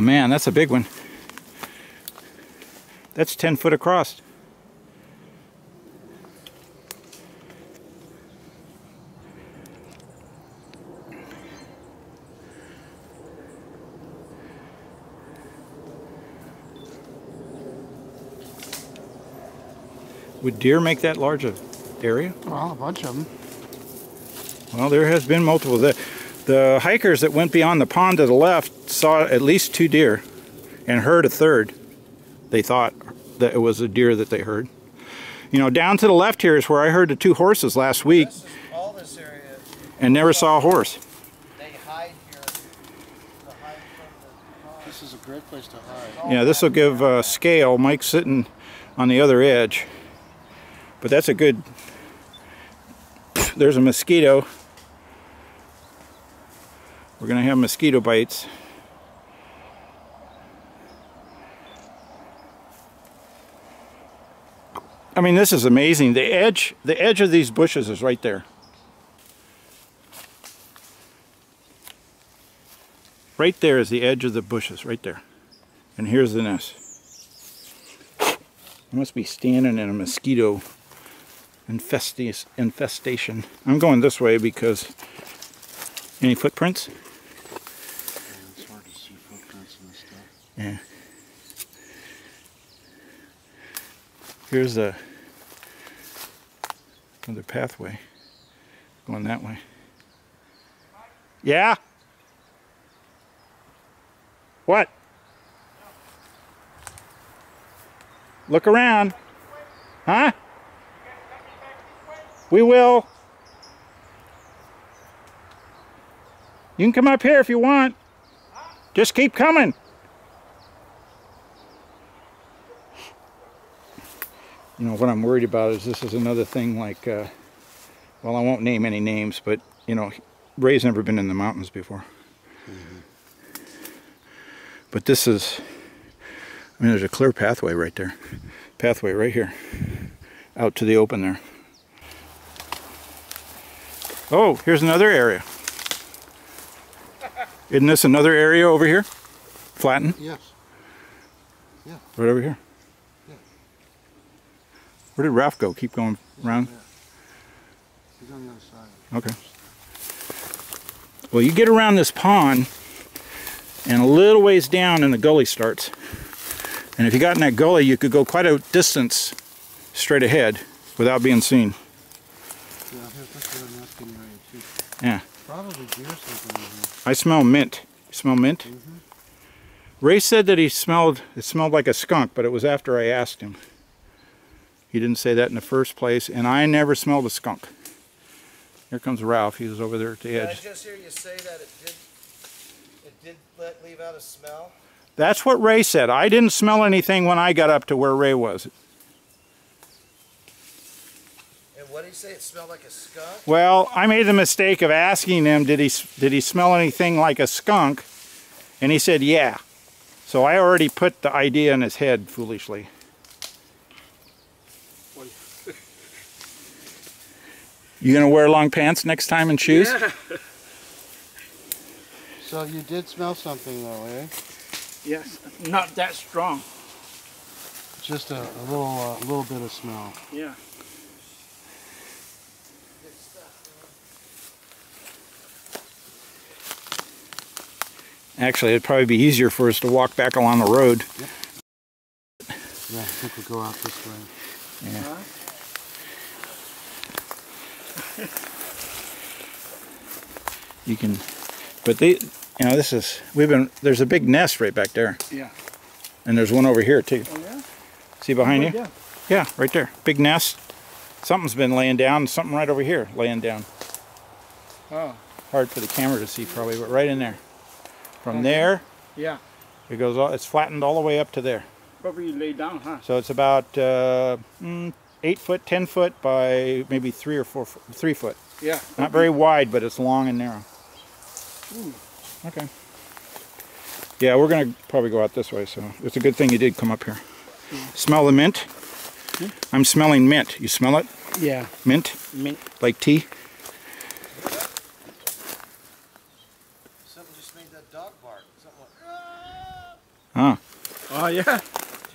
Oh man, that's a big one. That's 10 foot across. Would deer make that large a area? Well, a bunch of them. Well, there has been multiple. The, the hikers that went beyond the pond to the left saw at least two deer and heard a third. They thought that it was a deer that they heard. You know, down to the left here is where I heard the two horses last week is all this area. and never saw a horse. They hide here. To hide from the This is a great place to hide. Yeah, this will give uh, scale. Mike's sitting on the other edge. But that's a good... There's a mosquito. We're going to have mosquito bites. I mean, this is amazing. The edge, the edge of these bushes is right there. Right there is the edge of the bushes, right there. And here's the nest. I must be standing in a mosquito infestation. I'm going this way because any footprints? It's hard to see footprints. Yeah. Here's a another pathway going that way. Yeah. What? Look around. Huh? We will. You can come up here if you want. Just keep coming. You know, what I'm worried about is this is another thing like, uh, well, I won't name any names, but, you know, Ray's never been in the mountains before. But this is, I mean, there's a clear pathway right there. Pathway right here. Out to the open there. Oh, here's another area. Isn't this another area over here? Flattened? Yes. Yeah. Right over here. Where did Ralph go? Keep going around? He's on the other side. Okay. Well, you get around this pond, and a little ways down, and the gully starts. And if you got in that gully, you could go quite a distance straight ahead without being seen. Yeah, here's this is a nesting area too. Yeah. Probably deer here. I smell mint. You smell mint? Mm-hmm. Ray said that he smelled, it smelled like a skunk, but it was after I asked him. He didn't say that in the first place, and I never smelled a skunk. Here comes Ralph. He was over there at the Did I edge. just hear you say that it did, it did let, leave out a smell? That's what Ray said. I didn't smell anything when I got up to where Ray was. And what did he say? It smelled like a skunk? Well, I made the mistake of asking him, did he did he smell anything like a skunk? And he said, yeah. So I already put the idea in his head foolishly. You gonna wear long pants next time and shoes? So you did smell something though, eh? Yes, not that strong. Just a, a little, uh, little bit of smell. Yeah. Actually, it'd probably be easier for us to walk back along the road. Yeah, I think we'll go out this way. Yeah. You can, but they, you know, this is, we've been, there's a big nest right back there. Yeah. And there's one over here too. Oh yeah. See behind you? Yeah. Yeah, right there. Big nest. Something's been laying down, something right over here laying down. Oh. Hard for the camera to see probably, but right in there. From Okay. there, Yeah. it goes all, it's flattened all the way up to there. Probably lay down, huh? So it's about uh, mm, eight foot, ten foot by maybe three or four, foot, three foot. Yeah. Not very wide, but it's long and narrow. Ooh. Okay. Yeah, we're gonna probably go out this way, so it's a good thing you did come up here. Smell the mint? I'm smelling mint. You smell it? Yeah. Mint? Mint. Like tea? Something just made that dog bark. Something like, "Ah!" Huh. Oh yeah. Did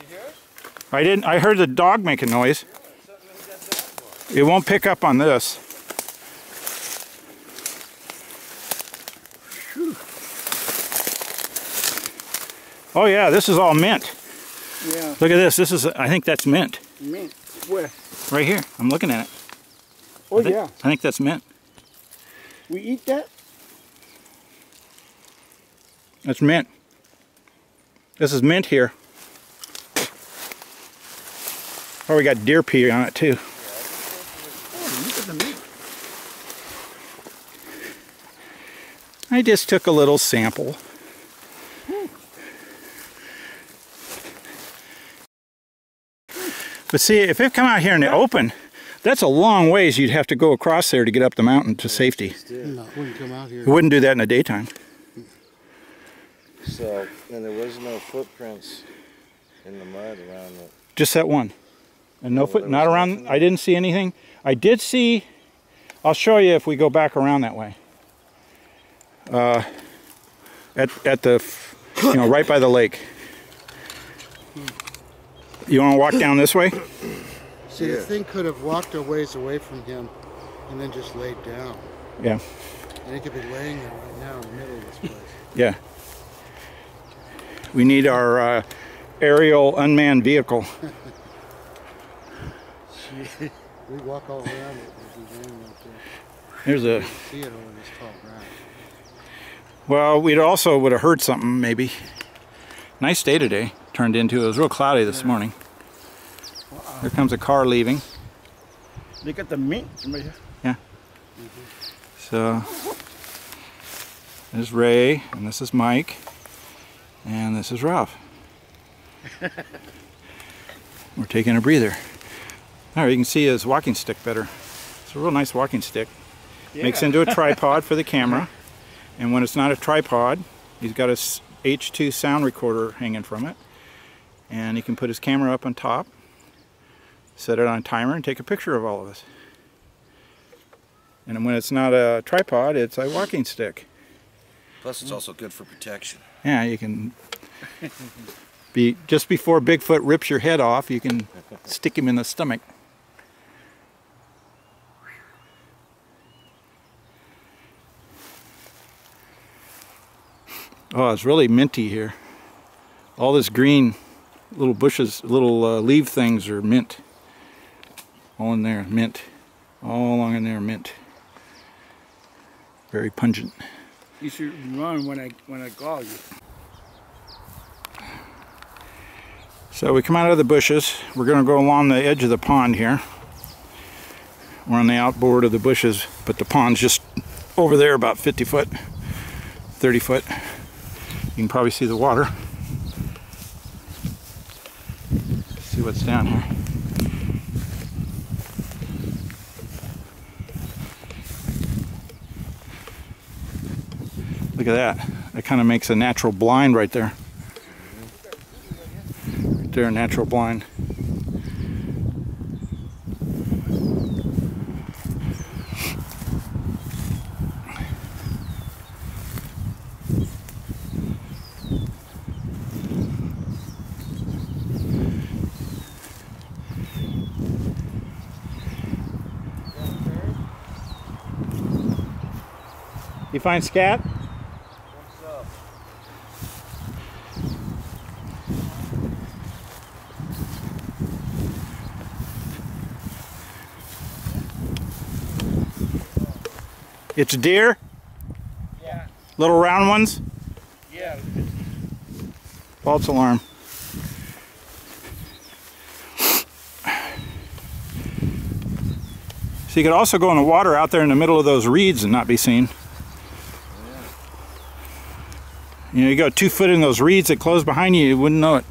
you hear it? I didn't. I heard the dog make a noise. Something in that dog bark. It won't pick up on this. Oh yeah, this is all mint. Yeah. Look at this. This is. I think that's mint Mint. Where? right here. I'm looking at it. Oh I think, yeah. I think that's mint. We eat that? That's mint. This is mint here. Oh, we got deer pee on it too. Oh, look at the meat. I just took a little sample. But see, if it come out here in the open, that's a long ways you'd have to go across there to get up the mountain to safety. No, wouldn't come out here. It wouldn't do that in the daytime. So, and there was no footprints in the mud around the. Just that one. And no Oh, foot, not around, I didn't see anything. I did see, I'll show you if we go back around that way. Uh, at, at the, you know, right by the lake. You want to walk down this way? See, Yeah. the thing could have walked a ways away from him and then just laid down. Yeah. And it could be laying there right now in the middle of this place. Yeah. We need our uh, aerial unmanned vehicle. We walk all around it. There's a game out there. There's a, You see it over this tall ground. Well, we'd also would have heard something maybe. Nice day today. Turned into, it was real cloudy this morning. Here comes a car leaving. Look at the meat right here. Mm-hmm. So there's Ray, and this is Mike, and this is Ralph. We're taking a breather. There, you can see his walking stick better. It's a real nice walking stick. Makes into a tripod for the camera, and when it's not a tripod, he's got a s- H2 sound recorder hanging from it, and he can put his camera up on top, set it on a timer, and take a picture of all of us. And when it's not a tripod, it's a walking stick. Plus, it's also good for protection. Yeah, you can be just before Bigfoot rips your head off, you can stick him in the stomach. Oh, it's really minty here. All this green little bushes, little uh, leaf things are mint. All in there, mint. All along in there, mint. Very pungent. You should run when I when I call you. So we come out of the bushes. We're going to go along the edge of the pond here. We're on the outboard of the bushes, but the pond's just over there about 50 foot, 30 foot. You can probably see the water. See what's down here. Look at that. That kind of makes a natural blind right there. Right there, a natural blind. Find scat? What's up? It's deer, Yeah. little round ones. Yeah. False alarm. So you could also go in the water out there in the middle of those reeds and not be seen. You know, you go two foot in those reeds that close behind you, you wouldn't know it.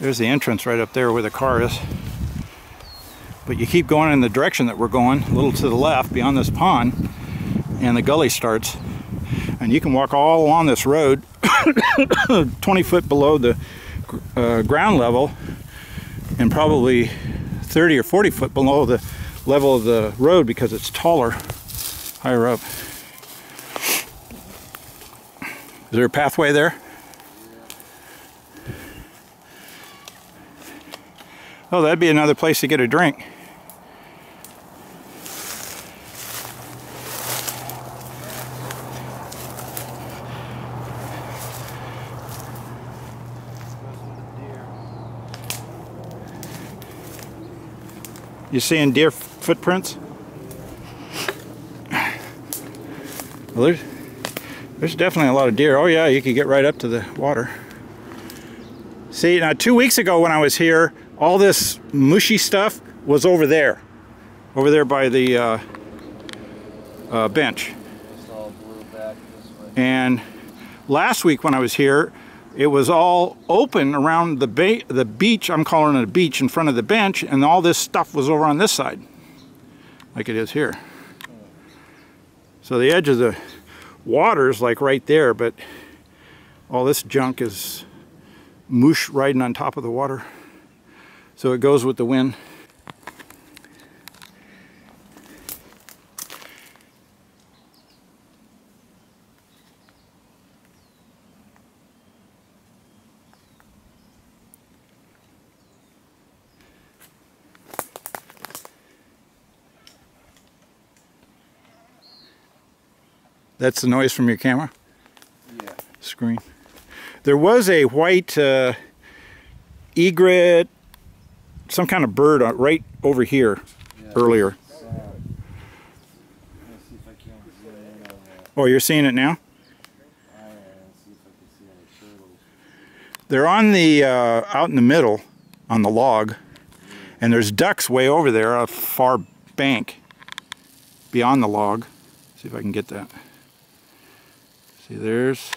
There's the entrance right up there where the car is. But you keep going in the direction that we're going, a little to the left beyond this pond, and the gully starts. And you can walk all along this road 20 foot below the uh, ground level and probably 30 or 40 foot below the level of the road because it's taller higher up. Is there a pathway there? Oh, that'd be another place to get a drink. You seeing deer footprints? Well, there's, there's definitely a lot of deer. Oh yeah, you could get right up to the water. See, now two weeks ago when I was here, all this mushy stuff was over there. Over there by the uh, uh, bench. It's all blew back this way. And last week when I was here, it was all open around the the beach. I'm calling it a beach in front of the bench, and all this stuff was over on this side, like it is here. So the edge of the water is like right there, but all this junk is mush riding on top of the water. So it goes with the wind. That's the noise from your camera Yeah. screen. There was a white uh, egret, some kind of bird right over here yeah. earlier. So, let me see if I can zoom in on that. Oh, you're seeing it now? I am. See if I can see any turtles. They're on the uh, out in the middle on the log, and there's ducks way over there, a far bank beyond the log. See if I can get that. See, there's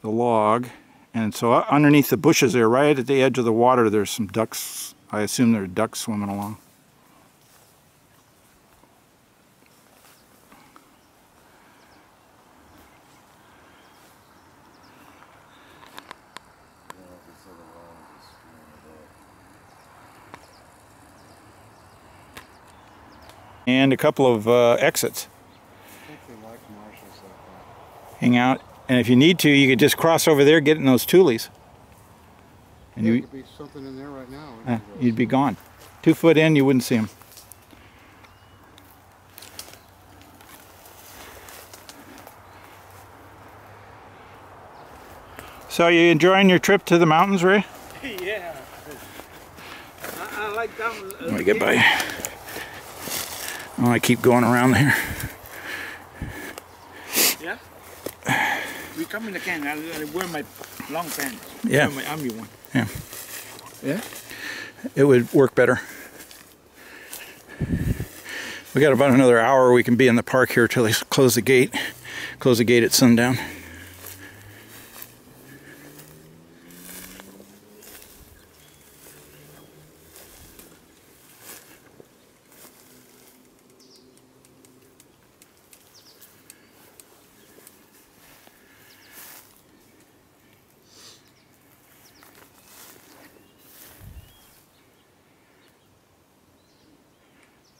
the log, and so uh, underneath the bushes there, right at the edge of the water, there's some ducks. I assume there are ducks swimming along. And a couple of uh, exits. I think they like marshes like Hang out, and if you need to, you could just cross over there, get in those tules, and There you, could be something in there right now. uh, you'd be gone. Two foot in, you wouldn't see them. So you enjoying your trip to the mountains, Ray? yeah. I, I like that one. Let me get by. I keep going around here. Yeah? We come in again. I, I wear my long pants. Yeah. Wear my army one. Yeah. Yeah? It would work better. We got about another hour we can be in the park here till they close the gate. Close the gate at sundown.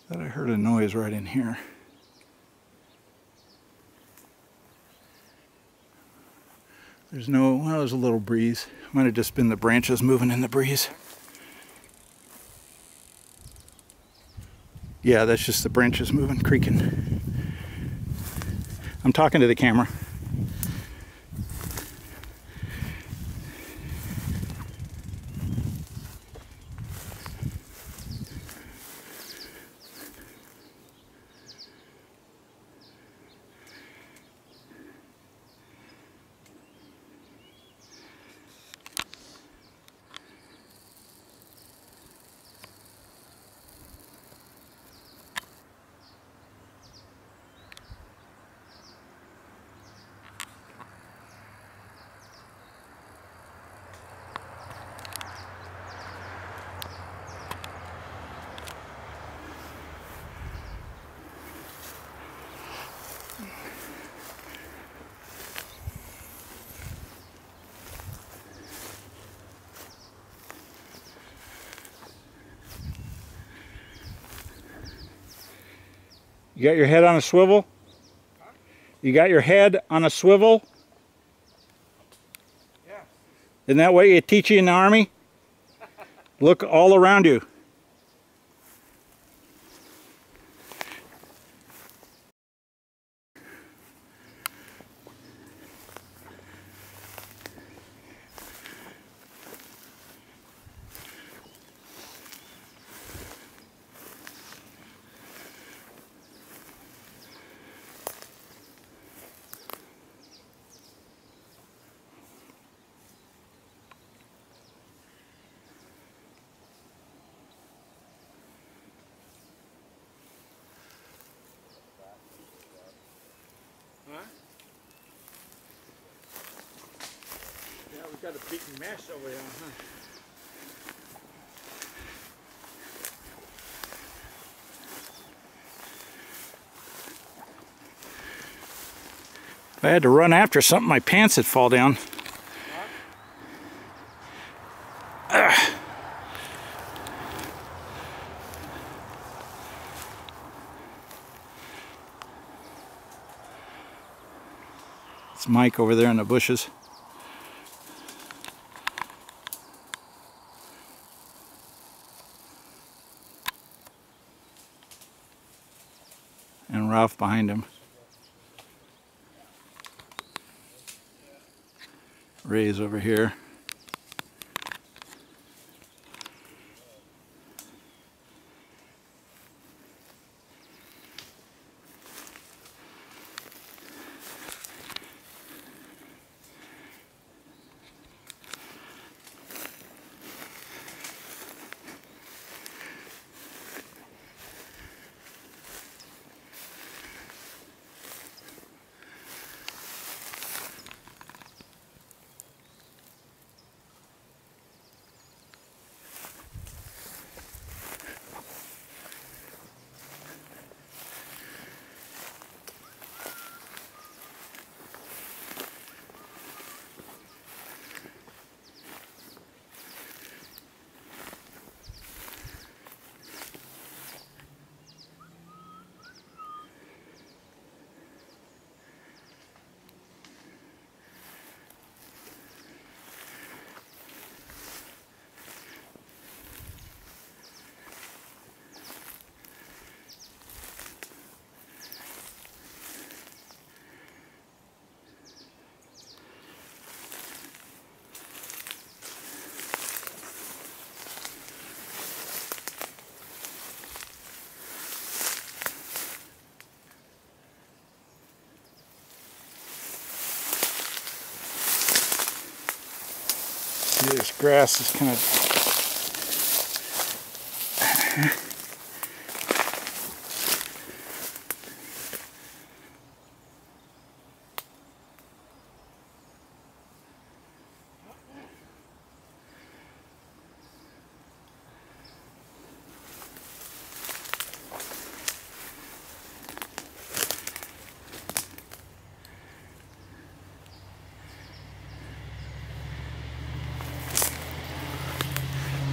Thought I heard a noise right in here. There's no, well, there's a little breeze. Might have just been the branches moving in the breeze. Yeah, that's just the branches moving, creaking. I'm talking to the camera. You got your head on a swivel? You got your head on a swivel? Yeah. Isn't that what you teach you in the army? Look all around you. Got a big mess over huh? I had to run after something, my pants would fall down. It's Mike over there in the bushes. Ralph behind him. Ray's over here. This grass is kind of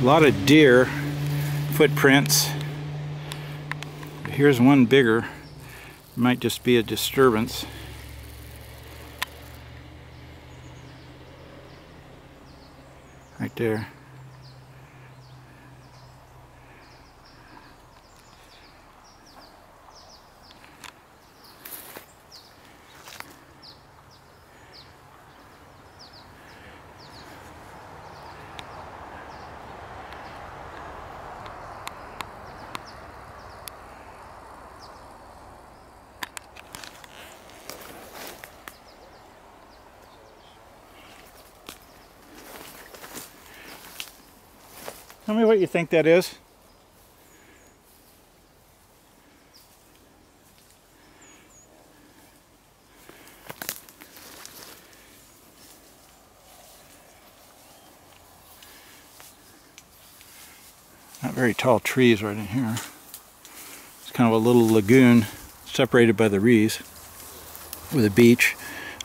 a lot of deer footprints. Here's one bigger. Might just be a disturbance. Right there. Think that is. Not very tall trees right in here. It's kind of a little lagoon separated by the reeds with a beach.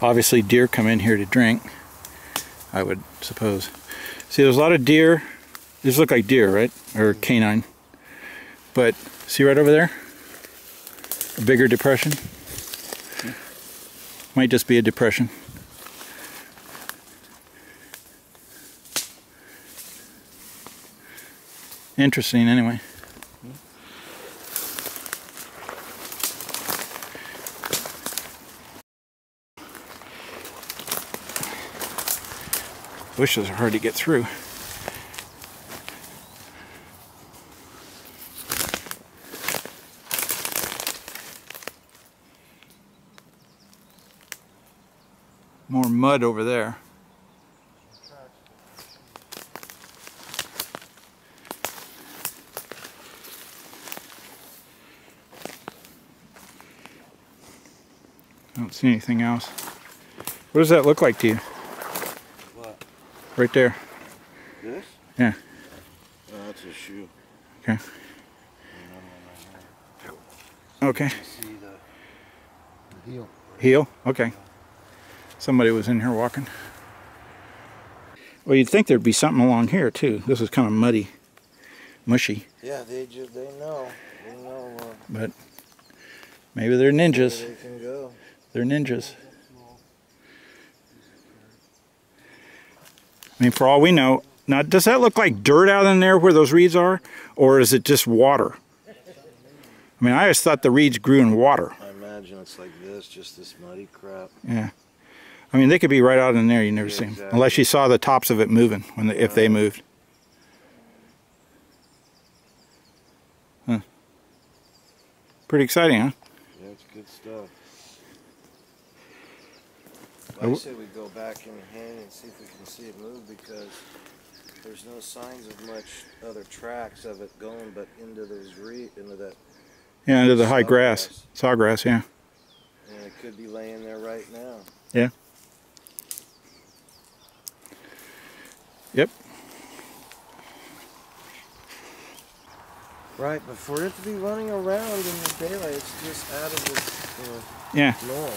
Obviously deer come in here to drink, I would suppose. See, there's a lot of deer these look like deer, right? Or canine. But see right over there? A bigger depression? Might just be a depression. Interesting, anyway. Bushes are hard to get through. More mud over there. I don't see anything else. What does that look like to you? What? Right there. This? Yeah. Oh, that's a shoe. Okay. Another one right Okay. here. See the, the heel. Heel? Okay. Somebody was in here walking. Well, you'd think there'd be something along here too. This is kind of muddy, mushy, Yeah, they just they know. They know uh, but maybe they're ninjas. they can go. They're ninjas. I mean, for all we know, now does that look like dirt out in there where those reeds are, or is it just water? I mean, I always thought the reeds grew in water. I imagine it's like this, just this muddy crap. Yeah. I mean, they could be right out in there. You never Yeah, see 'em. exactly. unless you saw the tops of it moving when they, if they uh-huh. moved. Huh. Pretty exciting, huh? Yeah, it's good stuff. I Like I said, we go back in hang and see if we can see it move because there's no signs of much other tracks of it going, but into those re into that, Yeah, into the high grass, sawgrass. Yeah. and it could be laying there right now. Yeah. Yep. Right, but for it to be running around in the daylight, it's just out of its you know, Yeah. norm.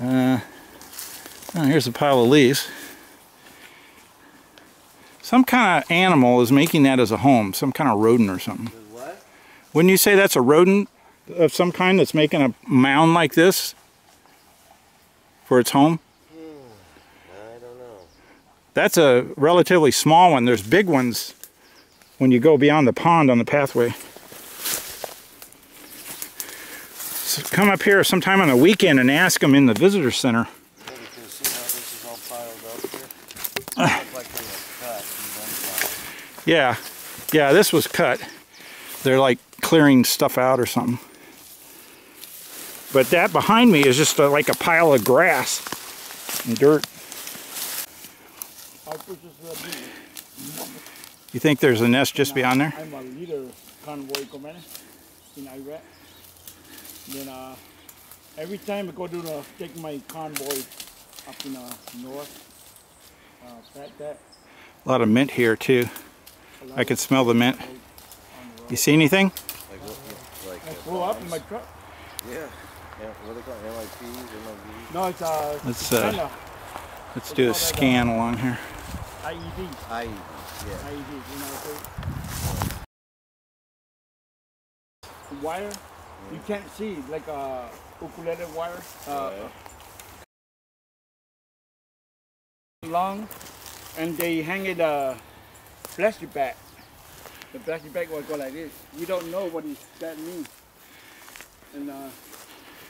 Uh, oh, here's a pile of leaves. Some kind of animal is making that as a home, some kind of rodent or something. The what? Wouldn't you say that's a rodent of some kind that's making a mound like this its home? I don't know. That's a relatively small one. There's big ones when you go beyond the pond on the pathway. So come up here sometime on the weekend and ask them in the visitor center. Yeah, yeah, this was cut. They're like clearing stuff out or something. But that behind me is just a, like a pile of grass and dirt. How push is the? You think there's a nest just beyond there? I'm a leader convoy commander in Iraq. Then uh, every time I go to the, take my convoy up in the north, uh, that, that, A lot of mint here too. I can smell the mint. on the road. You see anything? Like, what- like I uh, pull up in my truck. Yeah. Yeah, what are they called? MIPs, MIVs? No, it's uh, Let's, uh, kinda Let's do a scan along here. IED. IEDs, yeah. IED, you know what I'm saying? Wire, you can't see like a ukulele wire. Uh, long, and they hang it a plastic bag. The plastic bag will go like this. We don't know what that means. And uh,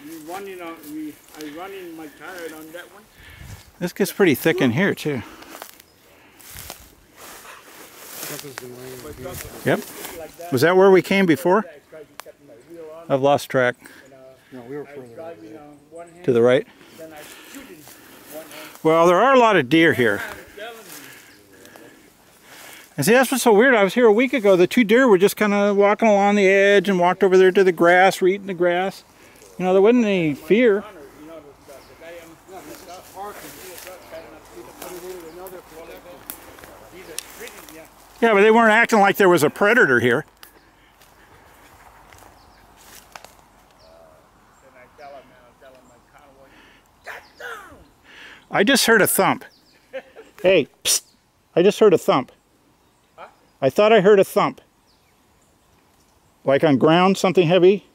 we run in on we I run in my tire on that one. This gets pretty thick in here too. Yep. Was that where we came before? I've lost track. No, we were further To the right? Well, there are a lot of deer here. And see, that's what's so weird. I was here a week ago. The two deer were just kind of walking along the edge and walked over there to the grass, were eating the grass. You know, there wasn't any fear. Yeah. Yeah, but they weren't acting like there was a predator here. I tell him, man, I tell him my convoy, get down! I just heard a thump. Hey, psst. I just heard a thump. I thought I heard a thump. Like on ground, something heavy?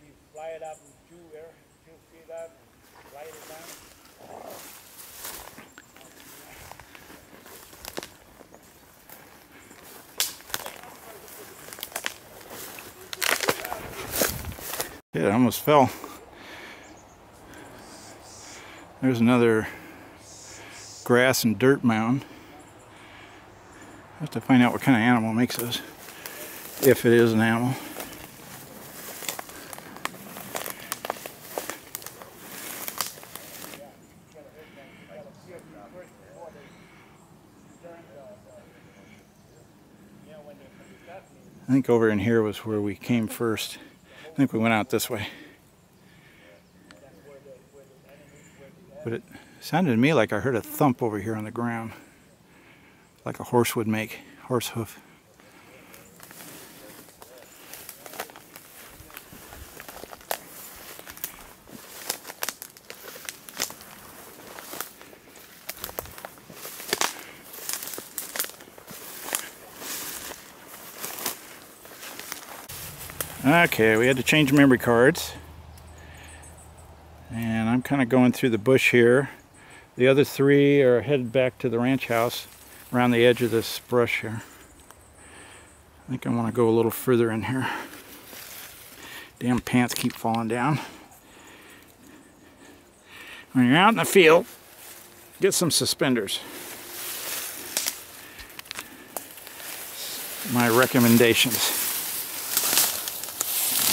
You fly it up in two air, two feet up, and fly it down. Yeah, it almost fell. There's another grass and dirt mound. I have to find out what kind of animal makes those. If it is an animal. I think over in here was where we came first. I think we went out this way. But it sounded to me like I heard a thump over here on the ground. Like a horse would make, horse hoof. Okay, we had to change memory cards. Kind of going through the bush here. The other three are headed back to the ranch house around the edge of this brush here. I think I want to go a little further in here. Damn pants keep falling down. When you're out in the field, get some suspenders. My recommendations.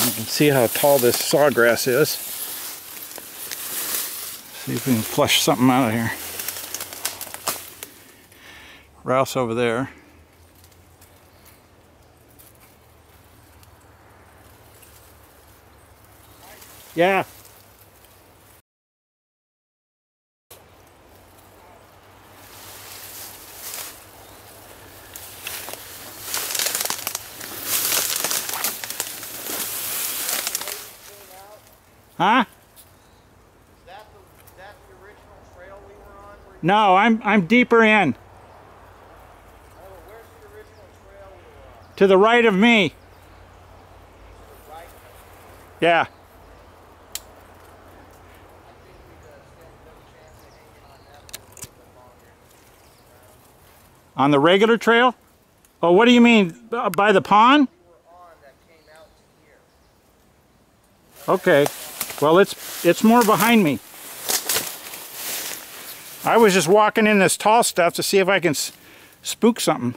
You can see how tall this sawgrass is. See if we can flush something out of here. Rouse over there. Yeah. Huh? Is that the, is that the original trail we were on? Where, No, I'm I'm deeper in. To the right of me. Yeah. On the regular trail? Oh, what do you mean? By the pond? Okay. Well, it's it's more behind me. I was just walking in this tall stuff to see if I can spook something.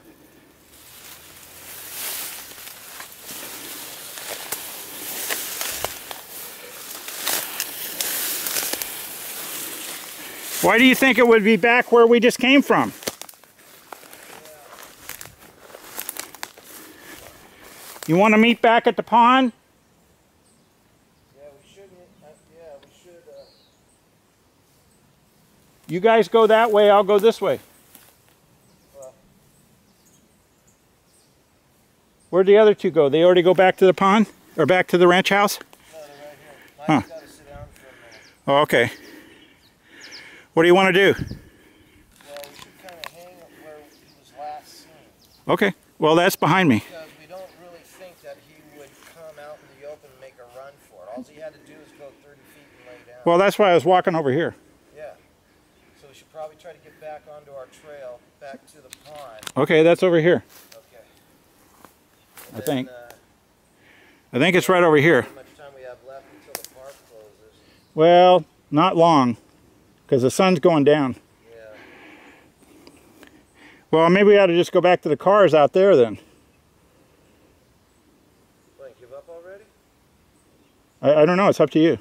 Why do you think it would be back where we just came from? You want to meet back at the pond? Yeah, we shouldn't. Uh, yeah, we should. Uh, You guys go that way, I'll go this way. Where'd the other two go? They already go back to the pond? Or back to the ranch house? no, they're right here. Huh. Got to sit down for a minute. Oh, okay. What do you want to do? Well, we should kind of hang where he was last seen. Okay. Well, that's behind me. Because we don't really think that he would come out in the open and make a run for it. All he had to do is go 30 feet and lay down. Well, that's why I was walking over here. We should probably try to get back onto our trail, back to the pond. Okay, that's over here. Okay. I And think. Uh, I think it's right over here. how much time we have left until the park closes? Well, not long, because the sun's going down. Yeah. Well, maybe we ought to just go back to the cars out there then. What, give up already? I, I don't know. It's up to you.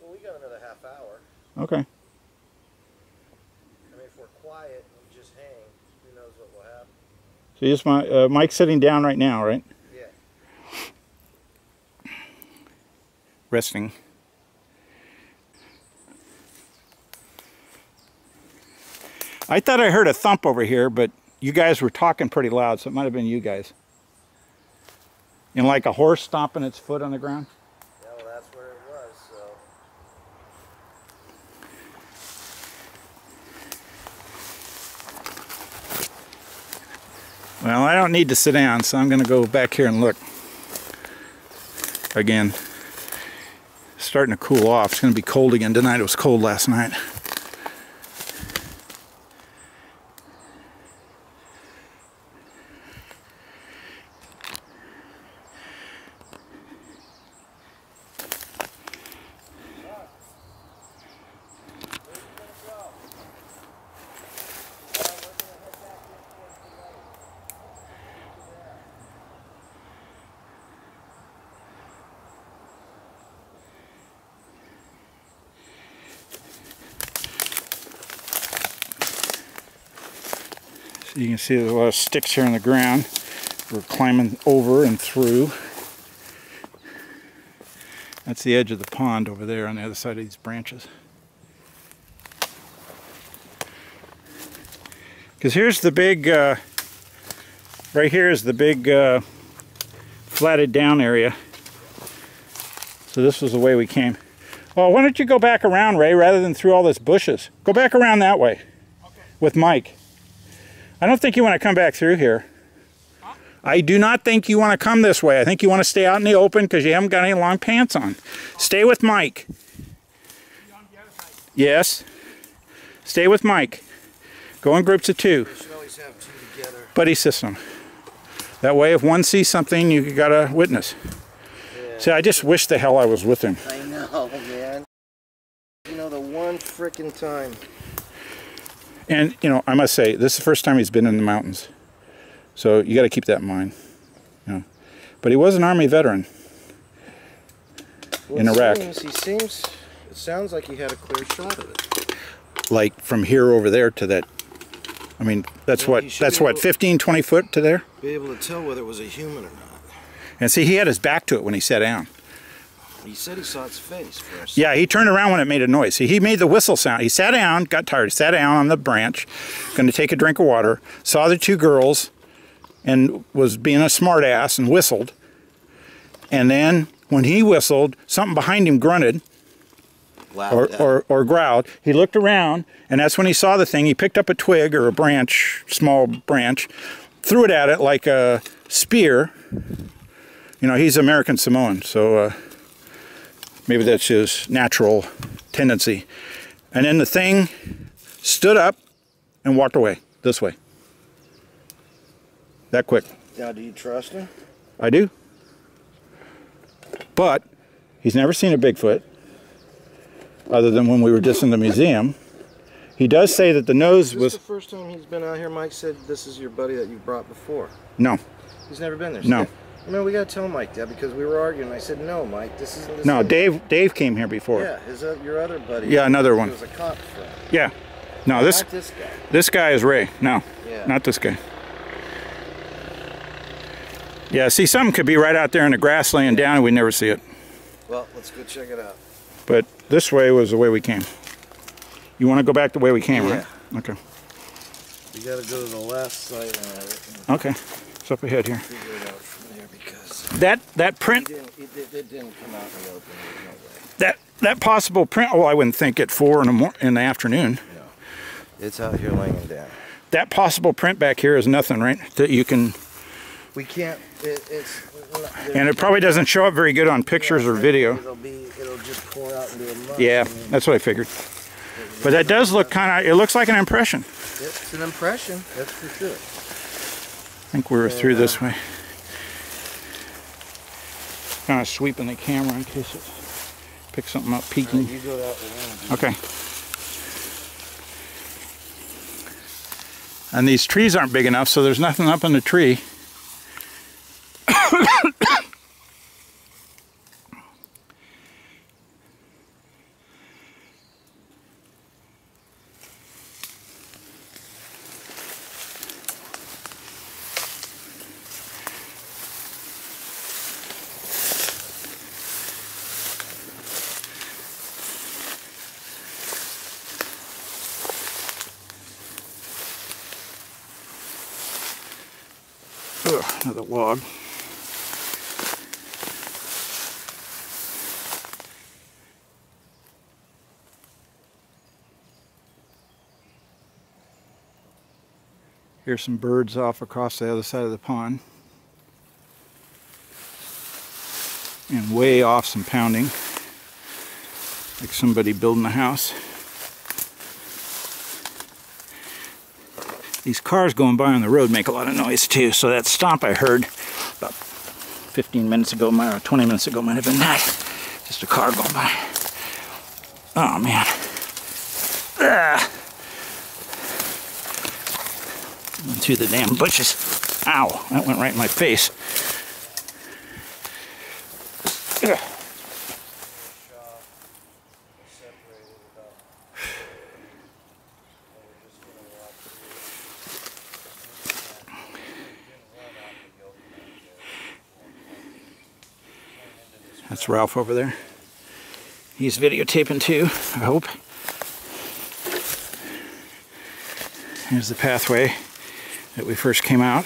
Well, we got another half hour. Okay. I mean, if we're quiet and we just hang, who knows what will happen? So just want, uh, Mike's sitting down right now, right? Yeah. Resting. I thought I heard a thump over here, but you guys were talking pretty loud, so it might have been you guys. And like a horse stomping its foot on the ground. Yeah, well, that's where it was. So Well, I don't need to sit down, so I'm going to go back here and look. Again, starting to cool off. It's going to be cold again tonight. It was cold last night. So you can see there's a lot of sticks here on the ground. We're climbing over and through. That's the edge of the pond over there on the other side of these branches. Because here's the big, uh, right here is the big uh, flatted down area. So this was the way we came. Well, why don't you go back around, Ray, rather than through all this bushes? Go back around that way with Mike. I don't think you want to come back through here. I do not think you want to come this way. I think you want to stay out in the open because you haven't got any long pants on. Stay with Mike. Yes. Stay with Mike. Go in groups of two. we should always have two. Buddy system. That way, if one sees something, you got a witness. See, I just wish the hell I was with him. I know, man. You know, the one freaking time. And, you know, I must say, this is the first time he's been in the mountains. So you got to keep that in mind. You know. But he was an Army veteran. Well, In Iraq. Seems, he seems. It sounds like he had a clear shot of it. Like from here over there to that. I mean, that's Yeah, what, that's what, able- 15, 20 foot to there? Be able to tell whether it was a human or not. And see, he had his back to it when he sat down. He said he saw its face first. Yeah, he turned around when it made a noise. He made the whistle sound. He sat down, got tired, sat down on the branch, going to take a drink of water, saw the two girls, and was being a smartass and whistled. And then when he whistled, something behind him grunted or, or, or growled. He looked around, and that's when he saw the thing. He picked up a twig or a branch, small branch, threw it at it like a spear. You know, he's American Samoan, so uh, maybe that's his natural tendency. And then the thing stood up and walked away this way. That quick. Now, do you trust him? I do. But he's never seen a Bigfoot other than when we were just in the museum. He does say that the nose Is this was the first time he's been out here? Mike said this is your buddy that you brought before. no, He's never been there. No. Man, we gotta tell Mike that because we were arguing. I said, "No, Mike, this isn't." This no. Dave Dave came here before. Yeah, his uh, your other buddy. Yeah, another He one. was a cop friend. Yeah. No, this Not this guy. this guy is Ray. No, Yeah. not this guy. Yeah, see, something could be right out there in the grass laying down and we never see it. Well, let's go check it out. But this way was the way we came. You want to go back the way we came, right? Okay. We gotta go to the last site Okay. It's up ahead here. figure it out from there because That that print it didn't, it, it, didn't come out in the open. No way. that that possible print. Well, I wouldn't think at four in the mor- in the afternoon. It's out here laying down. That possible print back here is nothing, right? That you can, We can't. It, it's. and it probably doesn't show up very good on pictures or video. It'll be. It'll just pour out into a muck. Yeah, and that's what I figured. But that does look kind of. It looks like an impression. It's an impression. That's for sure. I think we were through this way. Kind of sweeping the camera in case it picks something up, peeking. You go that way. Okay. And these trees aren't big enough, so there's nothing up in the tree. Log. Here's some birds off across the other side of the pond. And way off some pounding. Like somebody building a house. These cars going by on the road make a lot of noise too, so that stomp I heard about 15 minutes ago, or 20 minutes ago might have been that. Just a car going by. Oh man. Ah. Through the damn bushes. Ow, that went right in my face. That's Ralph over there. He's videotaping too, I hope. Here's the pathway that we first came out.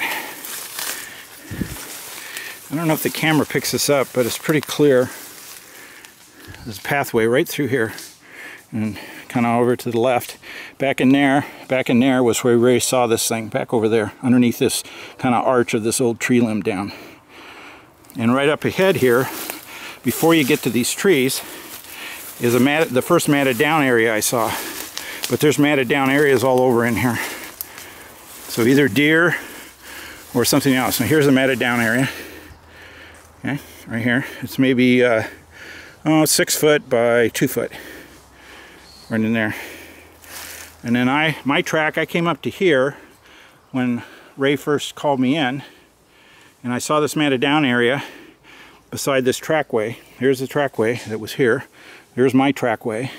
I don't know if the camera picks this up, but it's pretty clear. There's a pathway right through here and kind of over to the left. Back in there, back in there was where Ray saw this thing, back over there, underneath this kind of arch of this old tree limb down. And right up ahead here, before you get to these trees, is a mat the first matted down area I saw. But there's matted down areas all over in here. So either deer or something else. Now here's a matted down area. Okay, right here. It's maybe uh, oh, six foot by two foot. Right in there. And then I, my track, I came up to here when Ray first called me in. And I saw this matted down area beside this trackway. Here's the trackway that was here. There's my trackway.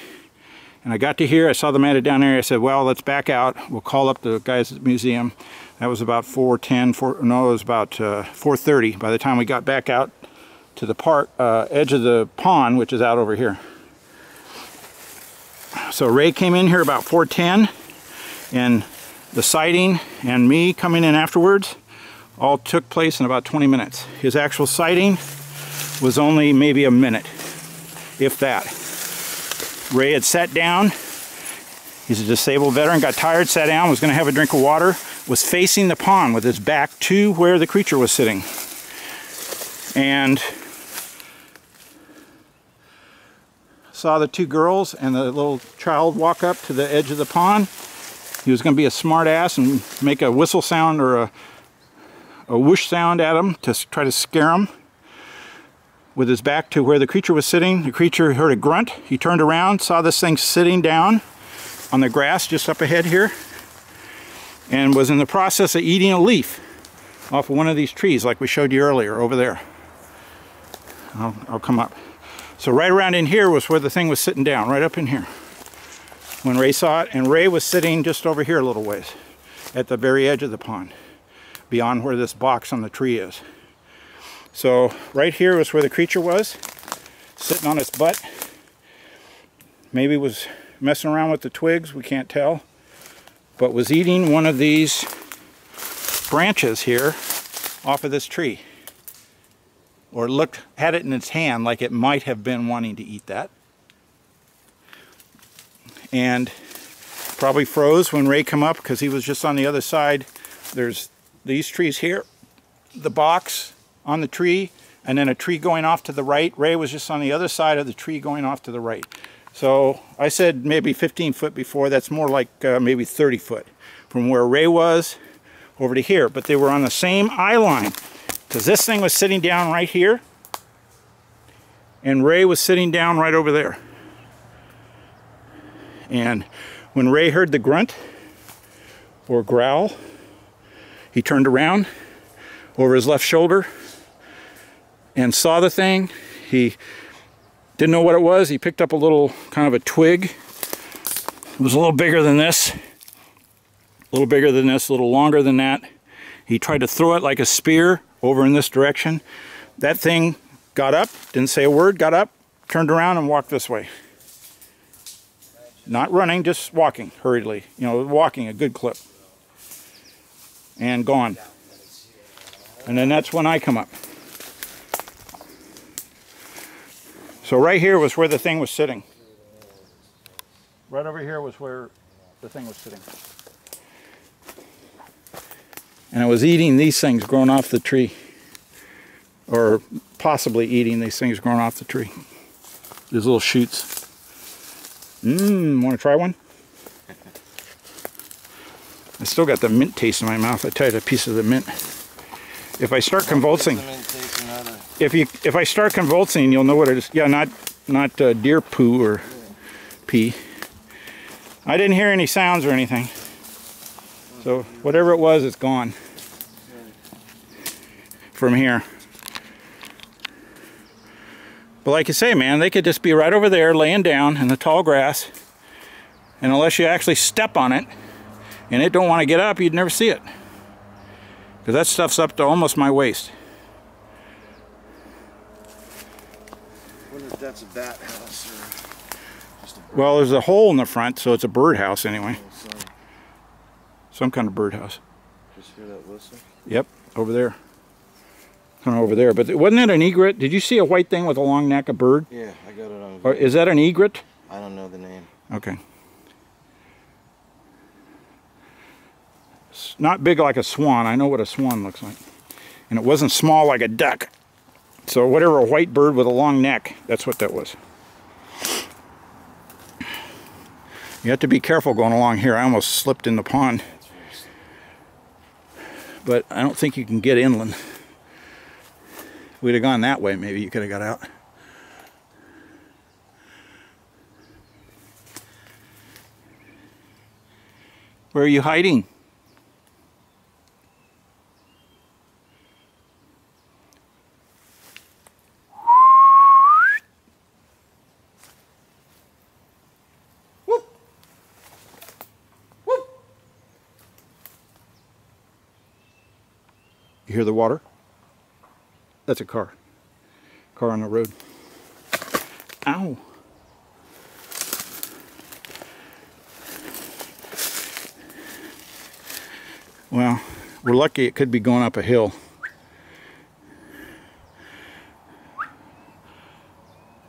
And I got to here, I saw the matted down area. I said, well, let's back out. We'll call up the guys at the museum. That was about 4.10, 4, no, it was about uh, 4.30 by the time we got back out to the park, uh, edge of the pond, which is out over here. So Ray came in here about 4.10 and the sighting and me coming in afterwards all took place in about 20 minutes. His actual sighting was only maybe a minute, if that. Ray had sat down. He's a disabled veteran, got tired, sat down, was going to have a drink of water, was facing the pond with his back to where the creature was sitting. And saw the two girls and the little child walk up to the edge of the pond. He was going to be a smart ass and make a whistle sound or a, a whoosh sound at them to try to scare them with his back to where the creature was sitting. The creature heard a grunt. He turned around, saw this thing sitting down on the grass just up ahead here, and was in the process of eating a leaf off of one of these trees like we showed you earlier over there. I'll, I'll come up. So right around in here was where the thing was sitting down, right up in here. When Ray saw it, and Ray was sitting just over here a little ways, at the very edge of the pond, beyond where this box on the tree is. So right here was where the creature was, sitting on its butt. Maybe was messing around with the twigs, we can't tell. But was eating one of these branches here off of this tree. Or looked, had it in its hand like it might have been wanting to eat that. And probably froze when Ray come up because he was just on the other side. There's these trees here, the box, on the tree and then a tree going off to the right. Ray was just on the other side of the tree going off to the right. So I said maybe 15 foot before. That's more like uh, maybe 30 foot from where Ray was over to here. But they were on the same eye line because this thing was sitting down right here and Ray was sitting down right over there. And when Ray heard the grunt or growl, he turned around over his left shoulder and saw the thing. He didn't know what it was. He picked up a little kind of a twig. It was a little bigger than this, a little bigger than this, a little longer than that. He tried to throw it like a spear over in this direction. That thing got up, didn't say a word, got up, turned around and walked this way. Not running, just walking hurriedly. You know, walking a good clip. And gone. And then that's when I come up. So right here was where the thing was sitting. Right over here was where the thing was sitting. And it was eating these things growing off the tree. Or possibly eating these things growing off the tree. These little shoots. Mmm, want to try one? I still got the mint taste in my mouth. I tell a piece of the mint. If I start convulsing, If you if I start convulsing, you'll know what it is. Yeah, not not uh, deer poo or pee. I didn't hear any sounds or anything. So whatever it was, it's gone from here. But like you say, man, they could just be right over there laying down in the tall grass. And unless you actually step on it and it don't want to get up, you'd never see it. Because that stuff's up to almost my waist. wonder if that's a bat house or just a Well, there's a hole in the front, so it's a birdhouse anyway. Oh, so, Some kind of birdhouse. Just hear that whistle? Yep, over there. Kind of over there. But wasn't that an egret? Did you see a white thing with a long neck, a bird? Yeah, I got it on Or is that an egret? I don't know the name. Okay. It's not big like a swan. I know what a swan looks like. And it wasn't small like a duck. So whatever a white bird with a long neck, that's what that was. You have to be careful going along here. I almost slipped in the pond. But I don't think you can get inland. We'd have gone that way, maybe you could have got out. Where are you hiding? Hear the water? That's a car. Car on the road. Ow. Well, we're lucky it could be going up a hill.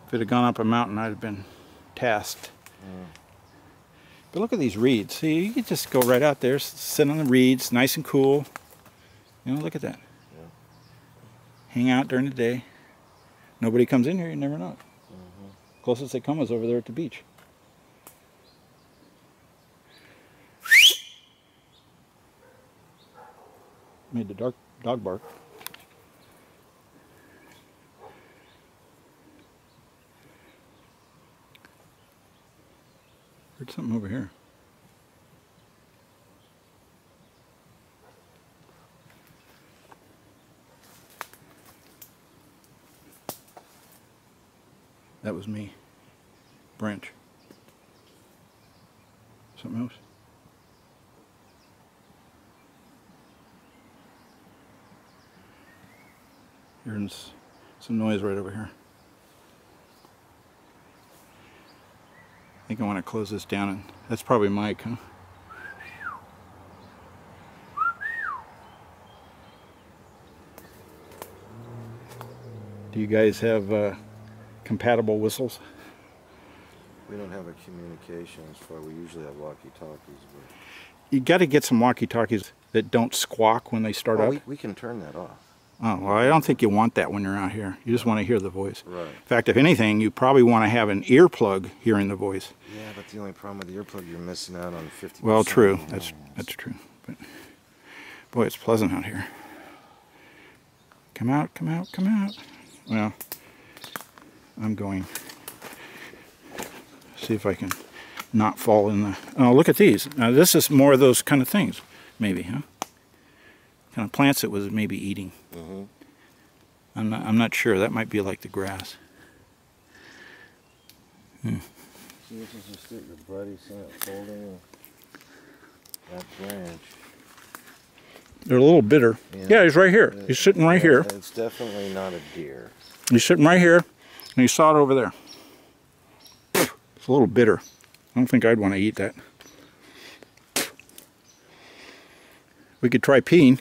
If it had gone up a mountain, I'd have been tasked. Mm. But look at these reeds. See, you could just go right out there, sit on the reeds, nice and cool. You know, look at that. Hang out during the day. Nobody comes in here, you never know it. Closest they come is over there at the beach. Made the dark dog bark. Heard something over here. That was me. Branch. Something else? Hearing some noise right over here. I think I want to close this down and that's probably Mike, huh? Do you guys have uh, compatible whistles? We don't have a communication as far. We usually have walkie-talkies, but You got to get some walkie-talkies that don't squawk when they start oh, up. we, we can turn that off. Oh, well, I don't think you want that when you're out here. You just want to hear the voice. Right. In fact, if anything, you probably want to have an earplug hearing the voice. Yeah, but the only problem with the earplug, you're missing out on 50. Well, true. That's that's true. But boy, it's pleasant out here. Come out, come out, come out. Well, I'm going. See if I can not fall in the. Oh, look at these. Now this is more of those kind of things, maybe, huh? Kind of plants it was maybe eating. hmm I'm not. I'm not sure. That might be like the grass. See, this is just it. Your buddy folding that branch. They're a little bitter. Yeah. Yeah, he's right here. He's sitting right here. It's definitely not a deer. He's sitting right here, and he saw it over there. It's a little bitter. I don't think I'd want to eat that. We could try peeing.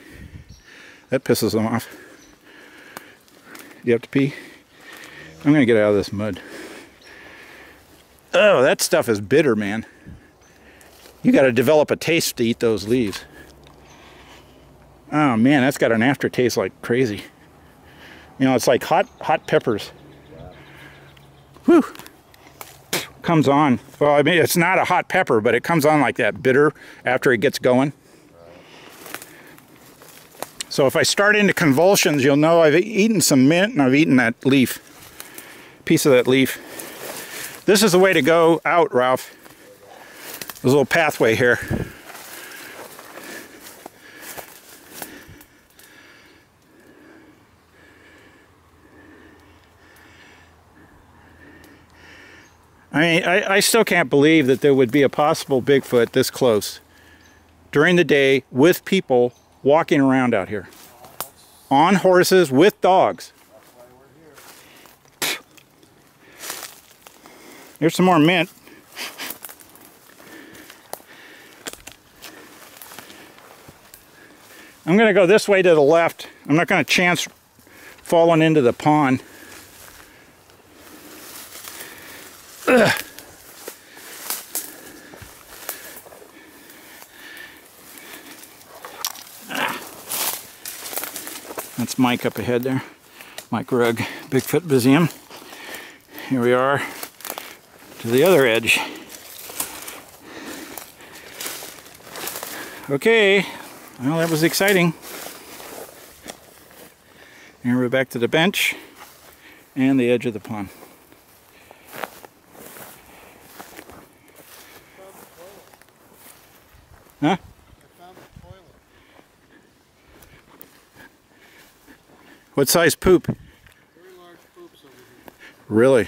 That pisses them off. You have to pee? I'm gonna get out of this mud. Oh, that stuff is bitter, man. You gotta develop a taste to eat those leaves. Oh man, that's got an aftertaste like crazy. You know, it's like hot hot peppers. Whew. Comes on. Well, I mean, it's not a hot pepper, but it comes on like that bitter after it gets going. So if I start into convulsions, you'll know I've eaten some mint and I've eaten that leaf, piece of that leaf. This is the way to go out, Ralph. There's a little pathway here. I mean, I, I still can't believe that there would be a possible Bigfoot this close during the day with people walking around out here on horses with dogs. Here's some more mint. I'm going to go this way to the left. I'm not going to chance falling into the pond. That's Mike up ahead there. Mike Rugg, Bigfoot Museum. Here we are to the other edge. Okay, well that was exciting. And we're back to the bench and the edge of the pond. Huh? What size poop? Very large poops over here. Really?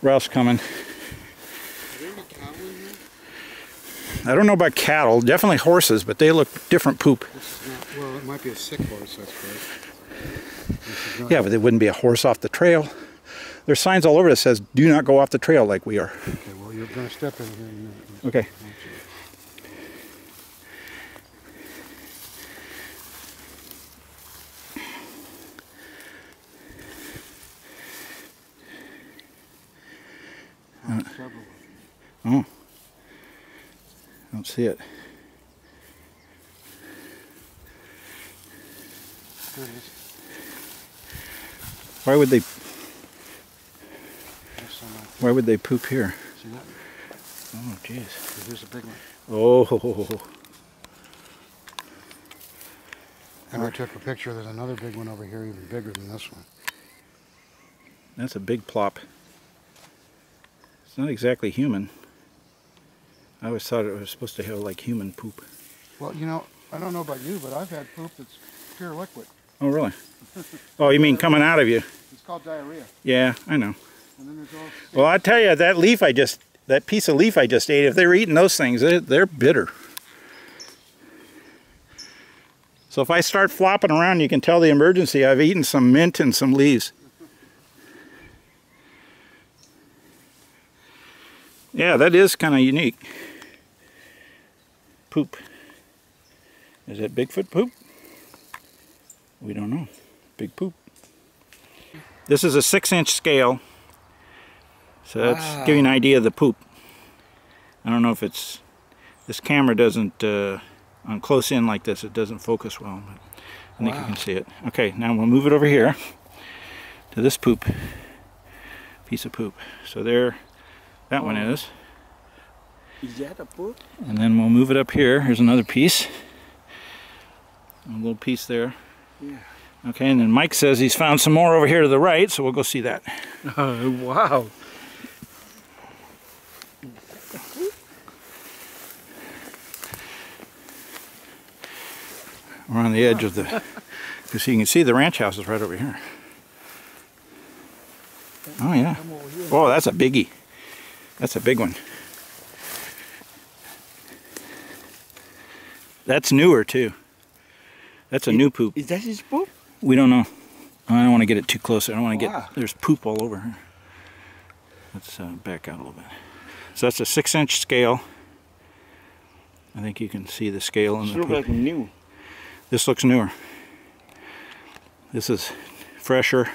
Ralph's coming. Are there any cattle in here? I don't know about cattle, definitely horses, but they look different poop. Not, well, it might be a sick horse, that's right. This is not- Yeah, but it wouldn't be a horse off the trail. There's signs all over that says, do not go off the trail like we are. Okay, well, you're gonna step in here in a minute. Okay. Uh. Oh. I don't see it. There it is. Why would they why would they poop here? see that? Oh jeez. Here's a big one. Oh And I took a picture, there's another big one over here, even bigger than this one. that's a big plop. It's not exactly human. I always thought it was supposed to have like human poop. Well, you know, I don't know about you, but I've had poop that's pure liquid. Oh really? Oh you mean coming out of you? It's called diarrhea. Yeah, I know. Well, I tell you, that leaf I just, that piece of leaf I just ate, if they were eating those things, they're, they're bitter. So if I start flopping around, you can tell the emergency I've eaten some mint and some leaves. Yeah, that is kind of unique. Poop. Is it Bigfoot poop? We don't know. Big poop. This is a six inch scale. So that's give you an idea of the poop. I don't know if it's this camera doesn't uh, on close in like this it doesn't focus well, but I think you can see it. Okay, now we'll move it over here to this poop piece of poop. So there, that one is, Is that a poop? and then we'll move it up here. Here's another piece, a little piece there. Yeah. Okay, and then Mike says he's found some more over here to the right, so we'll go see that. Oh, wow. We're on the edge of the, because you can see the ranch house is right over here. Oh yeah. Come over here. Oh, that's a biggie. That's a big one. That's newer too. That's a new poop. Is that his poop? We don't know. I don't want to get it too close. I don't want to Wow. get, there's poop all over here. Let's uh, back out a little bit. So that's a six inch scale. I think you can see the scale in the looks poop. like new. This looks newer. This is fresher.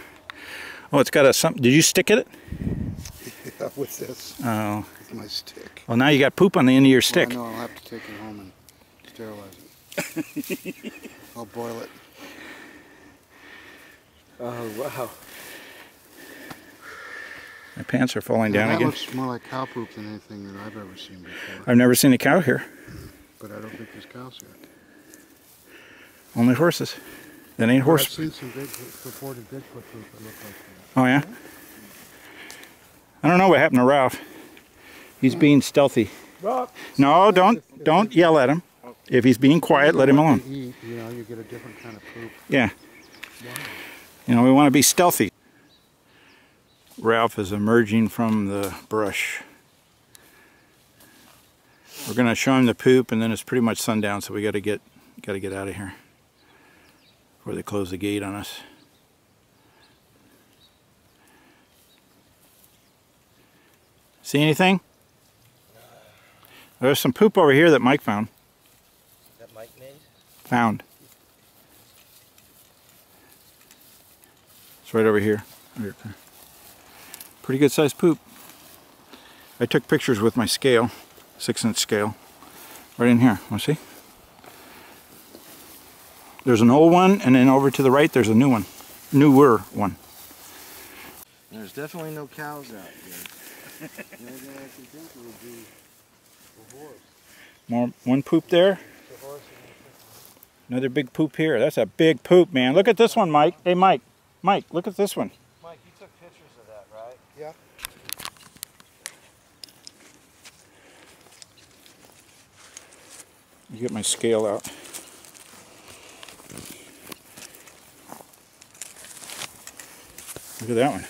Oh, it's got a some. Did you stick it? Yeah, with this, Oh, with my stick. well now you got poop on the end of your stick. Well, no, I'll have to take it home and sterilize it. I'll boil it. Oh wow. My pants are falling Now, down that again. looks more like cow poop than anything that I've ever seen before. I've never seen a cow here. But I don't think there's cows here. Only horses. That ain't I've horse. seen some reported Bigfoot poop that look like that. Oh yeah. I don't know what happened to Ralph. He's being stealthy. No, don't don't yell at him. If he's being quiet, let him alone. Eat, you know, you get a different kind of poop. Yeah. You know, we want to be stealthy. Ralph is emerging from the brush. We're gonna show him the poop, and then it's pretty much sundown, so we got to get got to get out of here before they close the gate on us. See anything? There's some poop over here that Mike found. That Mike made? Found. It's right over here. Pretty good sized poop. I took pictures with my scale, six inch scale, right in here. Want to see? There's an old one, and then over to the right, there's a new one, newer one. There's definitely no cows out here. the only thing I can think of would be a horse. More, one poop there. Another big poop here. That's a big poop, man. Look at this one, Mike. Hey, Mike. Mike, look at this one. Mike, you took pictures of that, right? Yeah. You get my scale out. Look at that one.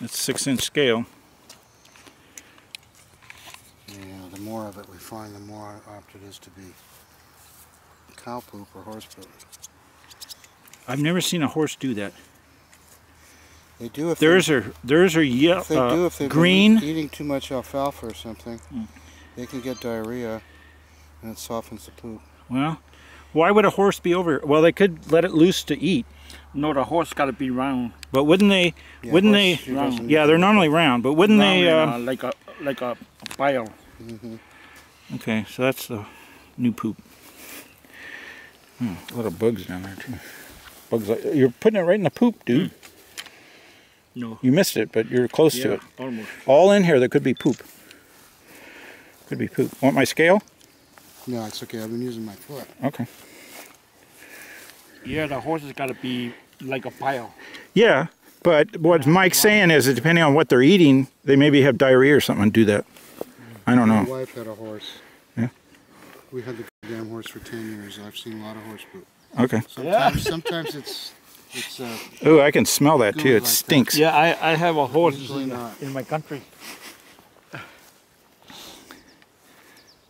That's six inch scale. Yeah, the more of it we find, the more apt it is to be cow poop or horse poop. I've never seen a horse do that. They do if theirs they, are there's are ye- if they uh, do if they've green. eating too much alfalfa or something. Mm. They can get diarrhea, and it softens the poop. Well, why would a horse be over? Well, they could let it loose to eat, No, the horse gotta be round. but wouldn't they? Yeah, wouldn't they? round. Yeah, they're normally round, but wouldn't round they? and, Uh, uh, like a like a, a pile. Mhm. okay, so that's the new poop. Hmm, a lot of bugs down there too. Bugs like you're putting it right in the poop, dude. No. You missed it, but you're close to it. almost. All in here, there could be poop. Could be poop. Want my scale? No, it's okay. I've been using my foot. Okay. Yeah, the horse has gotta be like a pile. Yeah, but what Mike's saying is that depending on what they're eating, they maybe have diarrhea or something and do that. I don't know. My wife had a horse. Yeah. We had the damn horse for ten years. I've seen a lot of horse poop. Okay. Sometimes, sometimes it's it's uh, Oh, I can smell that too. It like that. stinks. Yeah, I, I have a horse in, in my country.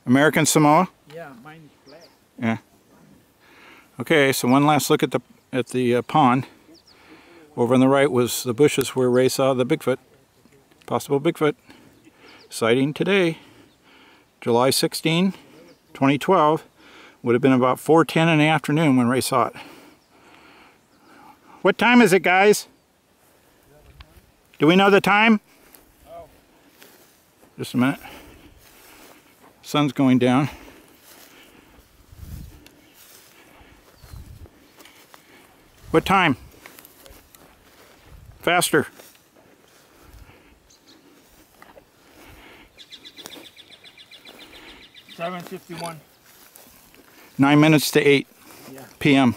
American Samoa. Yeah, mine is black. Okay, so one last look at the at the uh, pond. Over on the right was the bushes where Ray saw the Bigfoot, possible Bigfoot sighting today, July 16, 2012. Would have been about 4:10 in the afternoon when Ray saw it. What time is it, guys? Do we know the time? Just a minute. Sun's going down. What time? Faster. Seven fifty one. Nine minutes to 8 Yeah. p.m.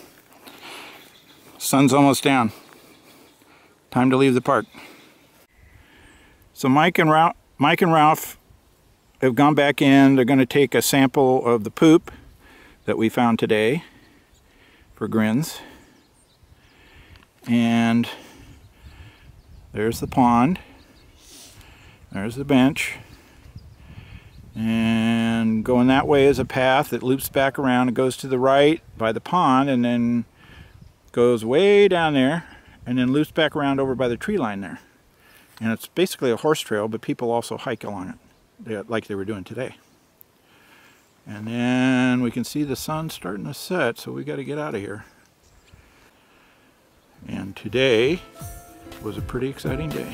Sun's almost down. Time to leave the park. So Mike and Ralph, Mike and Ralph have gone back in. They're going to take a sample of the poop that we found today for grins. And there's the pond. There's the bench. And going that way is a path that loops back around and goes to the right by the pond and then goes way down there and then loops back around over by the tree line there. And it's basically a horse trail, but people also hike along it. like they were doing today. And then we can see the sun starting to set, so we got to get out of here. And today was a pretty exciting day.